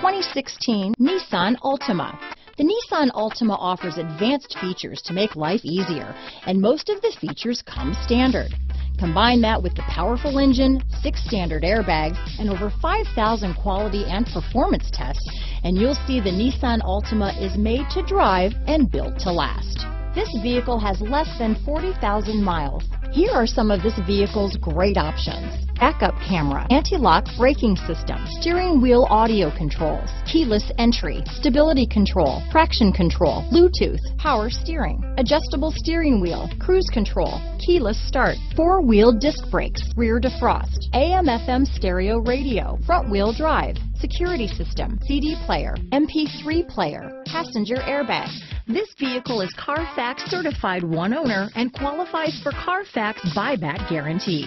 2016 Nissan Altima. The Nissan Altima offers advanced features to make life easier, and most of the features come standard. Combine that with the powerful engine, six standard airbags, and over 5,000 quality and performance tests, and you'll see the Nissan Altima is made to drive and built to last. This vehicle has less than 40,000 miles. Here are some of this vehicle's great options. Backup camera, anti-lock braking system, steering wheel audio controls, keyless entry, stability control, traction control, Bluetooth, power steering, adjustable steering wheel, cruise control, keyless start, four-wheel disc brakes, rear defrost, AM FM stereo radio, front wheel drive, security system, CD player, MP3 player, passenger airbag. This vehicle is Carfax certified one owner and qualifies for Carfax buyback guarantee.